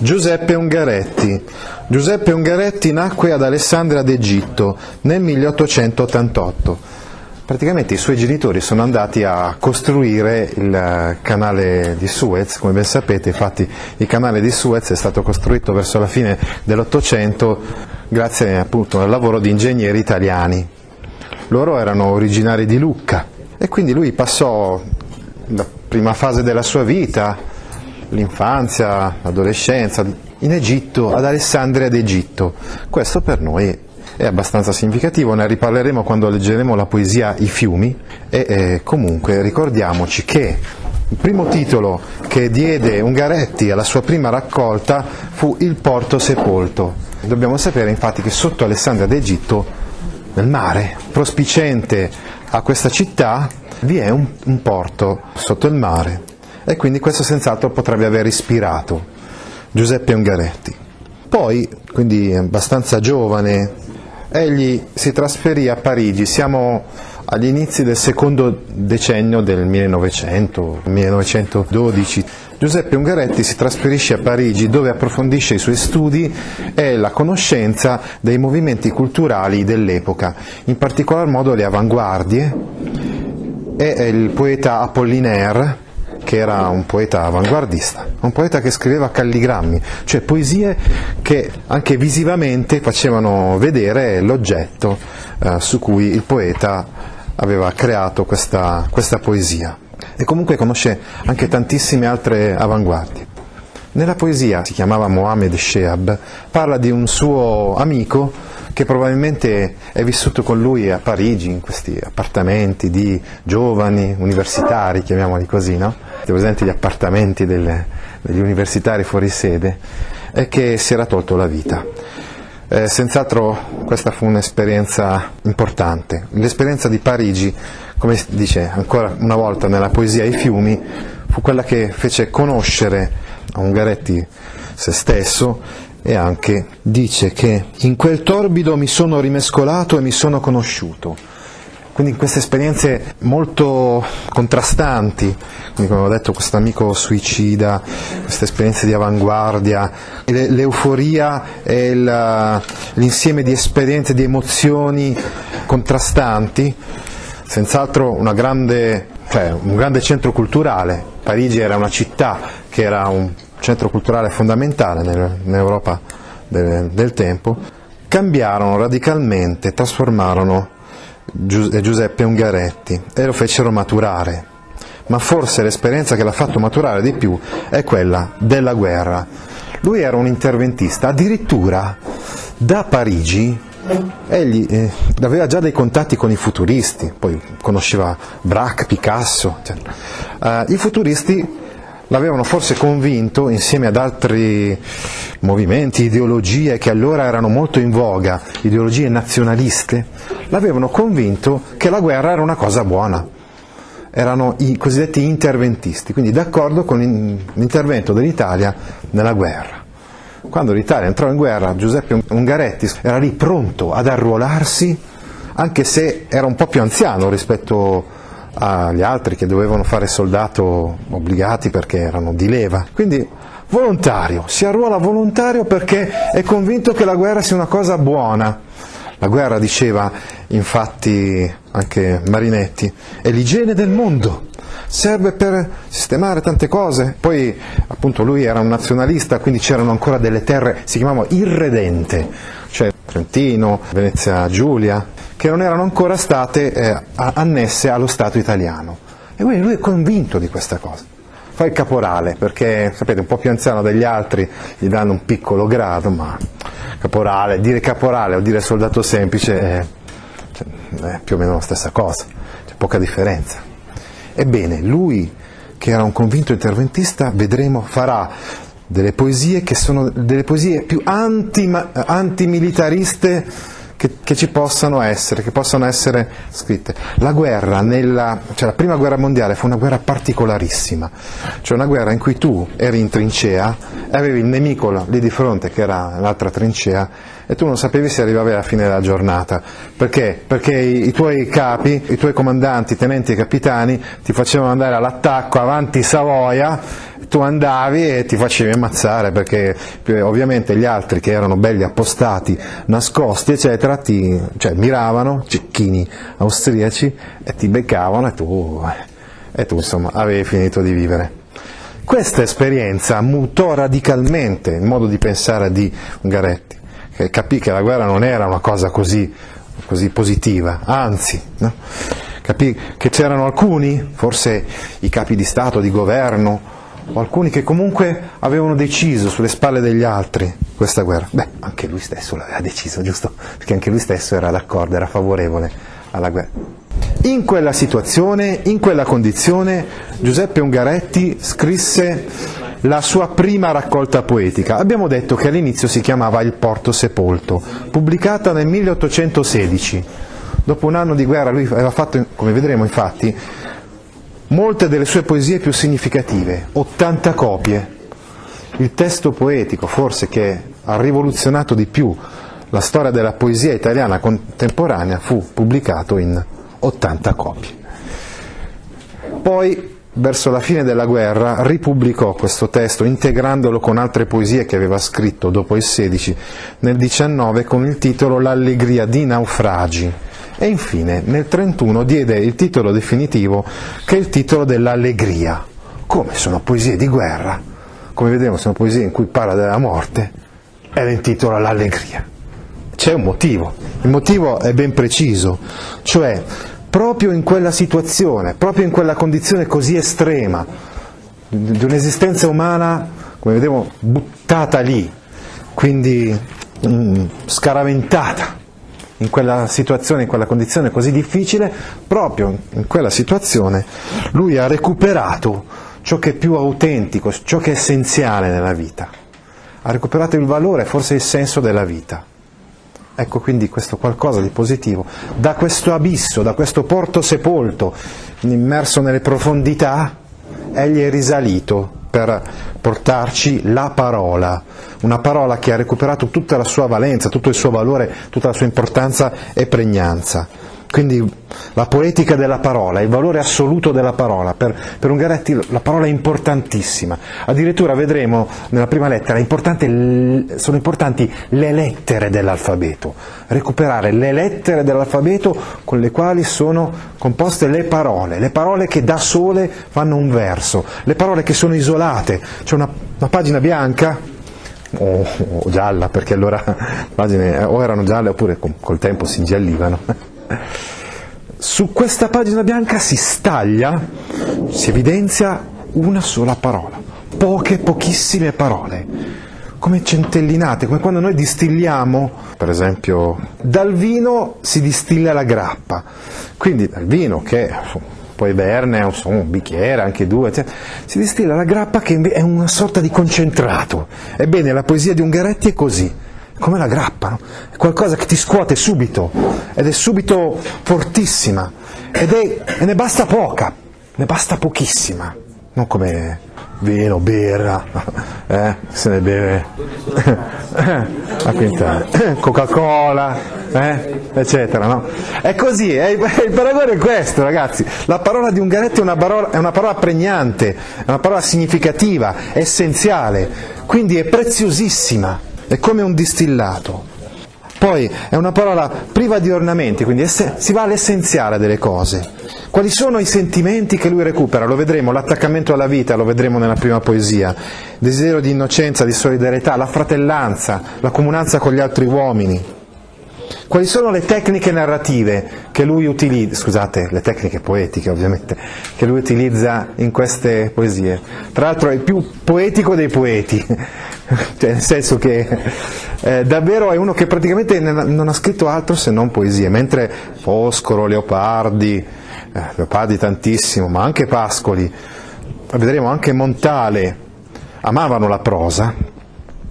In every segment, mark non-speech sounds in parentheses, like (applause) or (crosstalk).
Giuseppe Ungaretti. Giuseppe Ungaretti nacque ad Alessandria d'Egitto nel 1888. Praticamente i suoi genitori sono andati a costruire il canale di Suez, come ben sapete, infatti il canale di Suez è stato costruito verso la fine dell'Ottocento grazie appunto al lavoro di ingegneri italiani. Loro erano originari di Lucca e quindi lui passò la prima fase della sua vita l'infanzia, l'adolescenza, in Egitto, ad Alessandria d'Egitto. Questo per noi è abbastanza significativo, ne riparleremo quando leggeremo la poesia I fiumi e eh, comunque ricordiamoci che il primo titolo che diede Ungaretti alla sua prima raccolta fu Il porto sepolto. Dobbiamo sapere infatti che sotto Alessandria d'Egitto, nel mare, prospicente a questa città, vi è un, un porto sotto il mare e quindi questo senz'altro potrebbe aver ispirato Giuseppe Ungaretti. Poi, quindi abbastanza giovane, egli si trasferì a Parigi, siamo agli inizi del secondo decennio del 1900, 1912. Giuseppe Ungaretti si trasferisce a Parigi dove approfondisce i suoi studi e la conoscenza dei movimenti culturali dell'epoca, in particolar modo le avanguardie e il poeta Apollinaire che era un poeta avanguardista, un poeta che scriveva calligrammi, cioè poesie che anche visivamente facevano vedere l'oggetto eh, su cui il poeta aveva creato questa, questa poesia. E comunque conosce anche tantissime altre avanguardie. Nella poesia, si chiamava Mohamed Sheab, parla di un suo amico che probabilmente è vissuto con lui a Parigi, in questi appartamenti di giovani, universitari, chiamiamoli così, no? Avete presente gli appartamenti delle, degli universitari fuori sede? E che si era tolto la vita. Eh, senz'altro questa fu un'esperienza importante. L'esperienza di Parigi, come dice ancora una volta nella poesia I fiumi, fu quella che fece conoscere a Ungaretti se stesso e anche dice che in quel torbido mi sono rimescolato e mi sono conosciuto. Quindi in queste esperienze molto contrastanti, quindi come ho detto questo amico suicida, queste esperienze di avanguardia, l'euforia e l'insieme di esperienze, di emozioni contrastanti, senz'altro grande, cioè un grande centro culturale, Parigi era una città che era un centro culturale fondamentale nell'Europa del tempo, cambiarono radicalmente, trasformarono Giuseppe Ungaretti e lo fecero maturare. Ma forse l'esperienza che l'ha fatto maturare di più è quella della guerra. Lui era un interventista, addirittura da Parigi egli eh, aveva già dei contatti con i futuristi, poi conosceva Braque, Picasso. Cioè, uh, I futuristi l'avevano forse convinto, insieme ad altri movimenti, ideologie che allora erano molto in voga, ideologie nazionaliste, l'avevano convinto che la guerra era una cosa buona. Erano i cosiddetti interventisti, quindi d'accordo con l'intervento dell'Italia nella guerra. Quando l'Italia entrò in guerra, Giuseppe Ungaretti era lì pronto ad arruolarsi, anche se era un po' più anziano rispetto a agli altri che dovevano fare soldato obbligati perché erano di leva. Quindi volontario, si arruola volontario perché è convinto che la guerra sia una cosa buona. La guerra, diceva infatti anche Marinetti, è l'igiene del mondo, serve per sistemare tante cose. Poi appunto lui era un nazionalista, quindi c'erano ancora delle terre, si chiamavano irredente, cioè Trentino, Venezia Giulia, che non erano ancora state eh, annesse allo Stato italiano. E quindi lui è convinto di questa cosa. Fa il caporale, perché sapete, un po' più anziano degli altri, gli danno un piccolo grado, ma caporale, dire caporale o dire soldato semplice è, cioè, è più o meno la stessa cosa, c'è poca differenza. Ebbene, lui che era un convinto interventista, vedremo, farà delle poesie che sono delle poesie più antimilitariste che, che, ci possano essere, che possano essere scritte. La guerra, nella, cioè la prima guerra mondiale fu una guerra particolarissima, cioè una guerra in cui tu eri in trincea e avevi il nemico lì di fronte che era l'altra trincea e tu non sapevi se arrivavi alla fine della giornata. Perché? Perché i, i tuoi capi, i tuoi comandanti, tenenti e capitani ti facevano andare all'attacco avanti Savoia, tu andavi e ti facevi ammazzare perché ovviamente gli altri che erano belli appostati, nascosti, eccetera, ti cioè, miravano, cecchini austriaci, e ti beccavano e tu, e tu insomma avevi finito di vivere. Questa esperienza mutò radicalmente il modo di pensare di Ungaretti, che capì che la guerra non era una cosa così, così positiva, anzi, no? capì che c'erano alcuni, forse i capi di Stato, di governo, o alcuni che comunque avevano deciso sulle spalle degli altri questa guerra. Beh, anche lui stesso l'aveva deciso, giusto? Perché anche lui stesso era d'accordo, era favorevole alla guerra. In quella situazione, in quella condizione, Giuseppe Ungaretti scrisse la sua prima raccolta poetica. Abbiamo detto che all'inizio si chiamava Il Porto Sepolto, pubblicata nel 1816. Dopo un anno di guerra lui aveva fatto, come vedremo infatti, molte delle sue poesie più significative, 80 copie. Il testo poetico, forse che ha rivoluzionato di più la storia della poesia italiana contemporanea, fu pubblicato in 80 copie. Poi, verso la fine della guerra, ripubblicò questo testo integrandolo con altre poesie che aveva scritto dopo il 16, nel 19 con il titolo L'allegria di naufragi e infine nel 31 diede il titolo definitivo che è il titolo dell'allegria. Come sono poesie di guerra, come vedremo sono poesie in cui parla della morte e lo intitola L'allegria. C'è un motivo, il motivo è ben preciso, cioè proprio in quella situazione, proprio in quella condizione così estrema, di un'esistenza umana, come vedremo, buttata lì, quindi mm, scaraventata in quella situazione, in quella condizione così difficile, proprio in quella situazione lui ha recuperato ciò che è più autentico, ciò che è essenziale nella vita, ha recuperato il valore, forse il senso della vita. Ecco quindi questo qualcosa di positivo. Da questo abisso, da questo porto sepolto, immerso nelle profondità, egli è risalito per portarci la parola, una parola che ha recuperato tutta la sua valenza, tutto il suo valore, tutta la sua importanza e pregnanza. Quindi la poetica della parola, il valore assoluto della parola, per, per Ungaretti la parola è importantissima. Addirittura vedremo nella prima lettera, sono importanti le lettere dell'alfabeto, recuperare le lettere dell'alfabeto con le quali sono composte le parole, le parole che da sole fanno un verso, le parole che sono isolate. C'è una, una pagina bianca o, o, gialla, perché allora (laughs) le o erano gialle oppure col tempo si ingiallivano su questa pagina bianca si staglia, si evidenzia una sola parola, poche, pochissime parole, come centellinate, come quando noi distilliamo, per esempio, dal vino si distilla la grappa, quindi dal vino che poi insomma, un bicchiere, anche due, eccetera. si distilla la grappa che è una sorta di concentrato. Ebbene, la poesia di Ungaretti è così come la grappa, no? è qualcosa che ti scuote subito. Ed è subito fortissima. Ed è, e ne basta poca, ne basta pochissima, non come vino, birra, (laughs) eh, se ne beve. (laughs) A quintale, (coughs) Coca-Cola, eh, eccetera. No? È così, è, il paragone è questo ragazzi, la parola di Ungaretti è una parola, è una parola pregnante, è una parola significativa, essenziale, quindi è preziosissima è come un distillato. Poi è una parola priva di ornamenti, quindi esse, si va all'essenziale delle cose. Quali sono i sentimenti che lui recupera? Lo vedremo, l'attaccamento alla vita, lo vedremo nella prima poesia, desiderio di innocenza, di solidarietà, la fratellanza, la comunanza con gli altri uomini. Quali sono le tecniche narrative che lui utilizza, scusate, le tecniche poetiche ovviamente, che lui utilizza in queste poesie? Tra l'altro è il più poetico dei poeti, (laughs) cioè nel senso che eh, davvero è uno che praticamente non ha scritto altro se non poesie, mentre Foscoro, Leopardi, eh, Leopardi tantissimo, ma anche Pascoli, vedremo anche Montale, amavano la prosa,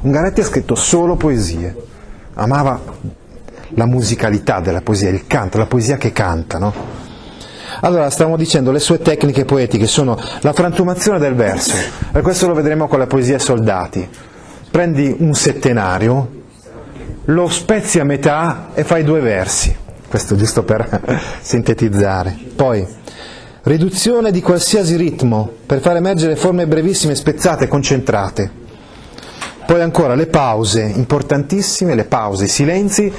Ungaretti ha scritto solo poesie, amava la musicalità della poesia, il canto, la poesia che canta, no? Allora, stavamo dicendo, le sue tecniche poetiche sono la frantumazione del verso, e questo lo vedremo con la poesia Soldati. Prendi un settenario, lo spezzi a metà e fai due versi, questo giusto per (laughs) sintetizzare. Poi, riduzione di qualsiasi ritmo per far emergere forme brevissime, spezzate, concentrate. Poi ancora le pause, importantissime, le pause, i silenzi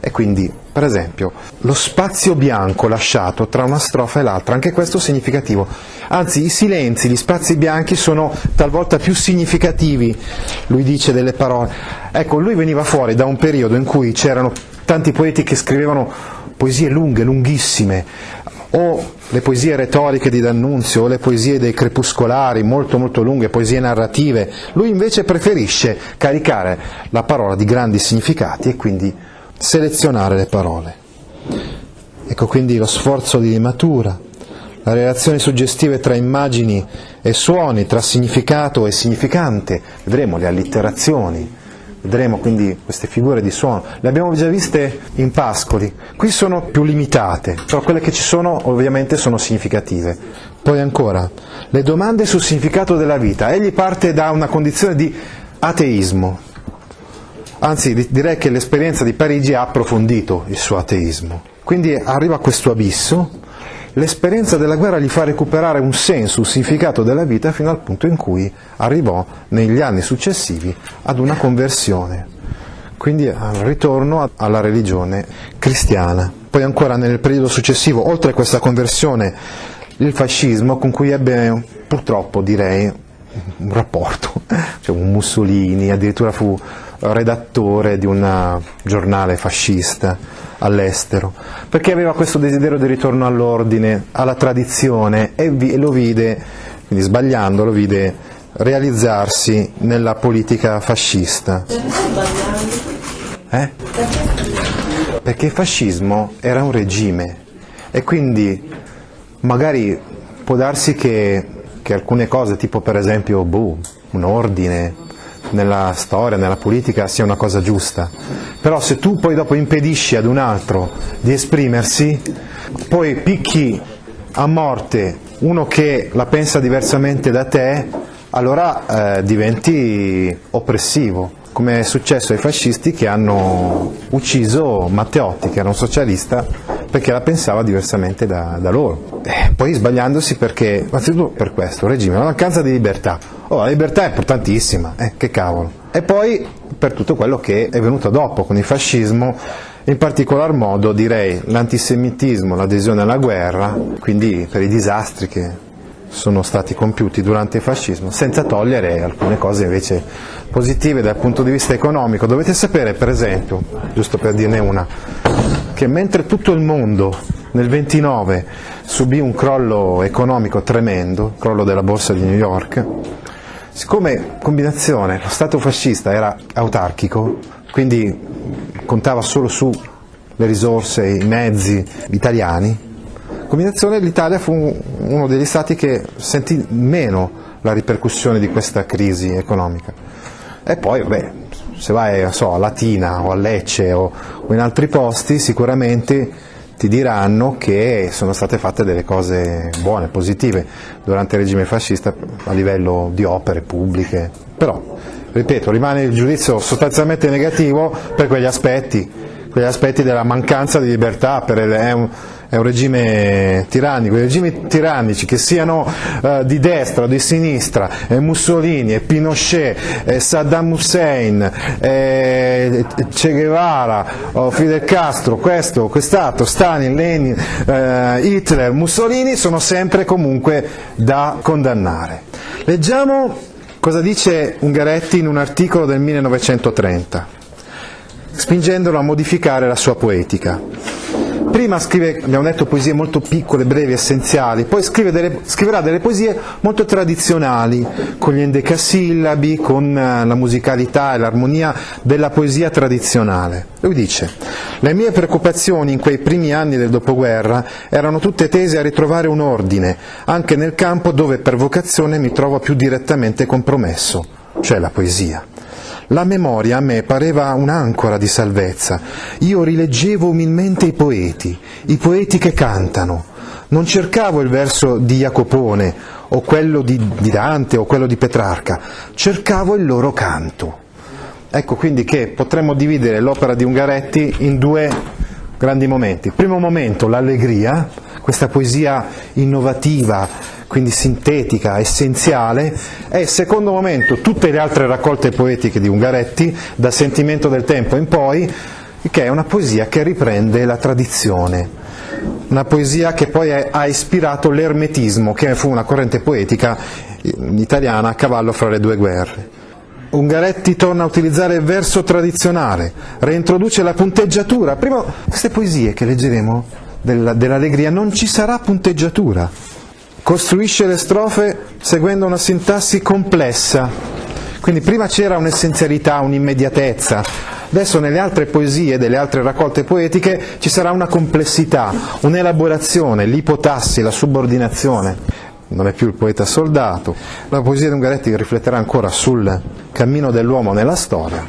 e quindi, per esempio, lo spazio bianco lasciato tra una strofa e l'altra, anche questo significativo. Anzi, i silenzi, gli spazi bianchi sono talvolta più significativi, lui dice delle parole. Ecco, lui veniva fuori da un periodo in cui c'erano tanti poeti che scrivevano poesie lunghe, lunghissime, o le poesie retoriche di D'Annunzio o le poesie dei crepuscolari molto molto lunghe, poesie narrative, lui invece preferisce caricare la parola di grandi significati e quindi selezionare le parole. Ecco quindi lo sforzo di limatura, la relazione suggestive tra immagini e suoni, tra significato e significante, vedremo le allitterazioni, vedremo quindi queste figure di suono, le abbiamo già viste in Pascoli, qui sono più limitate, però quelle che ci sono ovviamente sono significative. Poi ancora, le domande sul significato della vita, egli parte da una condizione di ateismo, anzi direi che l'esperienza di Parigi ha approfondito il suo ateismo, quindi arriva a questo abisso. L'esperienza della guerra gli fa recuperare un senso, un significato della vita fino al punto in cui arrivò negli anni successivi ad una conversione, quindi al ritorno alla religione cristiana. Poi ancora nel periodo successivo, oltre a questa conversione, il fascismo con cui ebbe purtroppo direi un rapporto, (laughs) cioè un Mussolini, addirittura fu redattore di un giornale fascista all'estero, perché aveva questo desiderio di ritorno all'ordine, alla tradizione e, e lo vide, quindi sbagliando, lo vide realizzarsi nella politica fascista. Eh? Perché il fascismo era un regime e quindi magari può darsi che, che alcune cose, tipo per esempio boh, un ordine, nella storia, nella politica sia una cosa giusta, però se tu poi dopo impedisci ad un altro di esprimersi, poi picchi a morte uno che la pensa diversamente da te, allora eh, diventi oppressivo, come è successo ai fascisti che hanno ucciso Matteotti, che era un socialista, perché la pensava diversamente da, da loro. Eh, poi sbagliandosi perché, innanzitutto per questo, regime, la mancanza di libertà. Oh, la libertà è importantissima, eh, che cavolo. E poi per tutto quello che è venuto dopo con il fascismo, in particolar modo direi l'antisemitismo, l'adesione alla guerra, quindi per i disastri che sono stati compiuti durante il fascismo, senza togliere alcune cose invece positive dal punto di vista economico. Dovete sapere, per esempio, giusto per dirne una, che mentre tutto il mondo nel 29 subì un crollo economico tremendo, crollo della borsa di New York, siccome combinazione lo Stato fascista era autarchico, quindi contava solo sulle risorse, i mezzi italiani, combinazione l'Italia fu uno degli stati che sentì meno la ripercussione di questa crisi economica. E poi, vabbè, se vai so, a Latina o a Lecce o, o in altri posti sicuramente ti diranno che sono state fatte delle cose buone, positive durante il regime fascista a livello di opere pubbliche, però ripeto rimane il giudizio sostanzialmente negativo per quegli aspetti, quegli aspetti della mancanza di libertà, per il, è un, regime tirannico, i regimi tirannici che siano eh, di destra o di sinistra, eh, Mussolini, eh, Pinochet, eh, Saddam Hussein, eh, Che Guevara, oh, Fidel Castro, questo, quest'altro, Stalin, Lenin, eh, Hitler, Mussolini sono sempre comunque da condannare. Leggiamo cosa dice Ungaretti in un articolo del 1930, spingendolo a modificare la sua poetica. Prima scrive, abbiamo detto, poesie molto piccole, brevi, essenziali, poi delle, scriverà delle poesie molto tradizionali, con gli endecasillabi, con eh, la musicalità e l'armonia della poesia tradizionale. Lui dice, le mie preoccupazioni in quei primi anni del dopoguerra erano tutte tese a ritrovare un ordine, anche nel campo dove per vocazione mi trovo più direttamente compromesso, cioè la poesia. La memoria a me pareva un'ancora di salvezza. Io rileggevo umilmente i poeti, i poeti che cantano, non cercavo il verso di Jacopone o quello di, di Dante o quello di Petrarca, cercavo il loro canto. Ecco quindi che potremmo dividere l'opera di Ungaretti in due grandi momenti. Primo momento l'allegria, questa poesia innovativa, quindi sintetica, essenziale, e secondo momento tutte le altre raccolte poetiche di Ungaretti, da Sentimento del tempo in poi, che è una poesia che riprende la tradizione, una poesia che poi è, ha ispirato l'ermetismo, che fu una corrente poetica italiana a cavallo fra le due guerre. Ungaretti torna a utilizzare il verso tradizionale, reintroduce la punteggiatura. Prima, queste poesie che leggeremo della, dell'allegria non ci sarà punteggiatura. Costruisce le strofe seguendo una sintassi complessa. Quindi prima c'era un'essenzialità, un'immediatezza, adesso nelle altre poesie, delle altre raccolte poetiche ci sarà una complessità, un'elaborazione, l'ipotassi, la subordinazione non è più il poeta soldato. La poesia di Ungaretti rifletterà ancora sul cammino dell'uomo nella storia.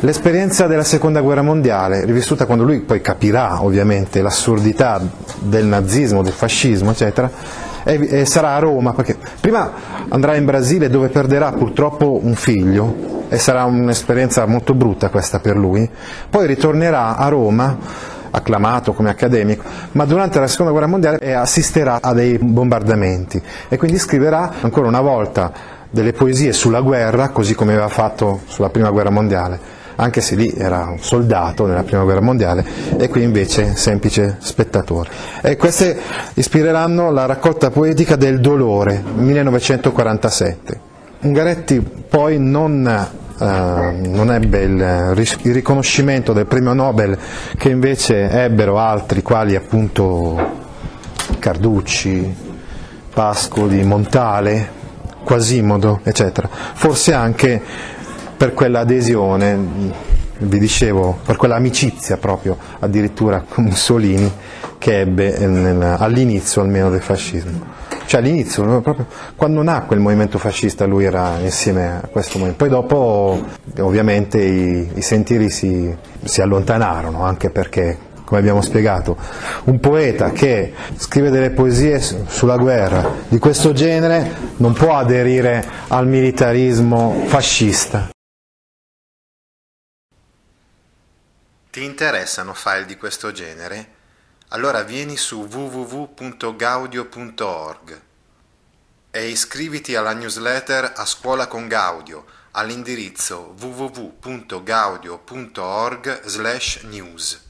L'esperienza della seconda guerra mondiale, rivissuta quando lui poi capirà ovviamente l'assurdità del nazismo, del fascismo, eccetera, e, sarà a Roma, perché prima andrà in Brasile dove perderà purtroppo un figlio e sarà un'esperienza molto brutta questa per lui, poi ritornerà a Roma acclamato come accademico, ma durante la seconda guerra mondiale assisterà a dei bombardamenti. E quindi scriverà ancora una volta delle poesie sulla guerra, così come aveva fatto sulla prima guerra mondiale, anche se lì era un soldato nella prima guerra mondiale e qui invece semplice spettatore. E queste ispireranno la raccolta poetica del dolore, 1947. Ungaretti poi non Uh, non ebbe il, il, riconoscimento del premio Nobel che invece ebbero altri quali appunto Carducci, Pascoli, Montale, Quasimodo, eccetera. Forse anche per quella adesione, vi dicevo, per quella amicizia proprio addirittura con Mussolini che ebbe all'inizio almeno del fascismo cioè all'inizio, proprio quando nacque il movimento fascista lui era insieme a questo movimento, poi dopo ovviamente i, i sentieri si, si allontanarono, anche perché come abbiamo spiegato, un poeta che scrive delle poesie sulla guerra di questo genere non può aderire al militarismo fascista. Ti interessano file di questo genere? Allora vieni su www.gaudio.org e iscriviti alla newsletter A Scuola con Gaudio all'indirizzo www.gaudio.org/news.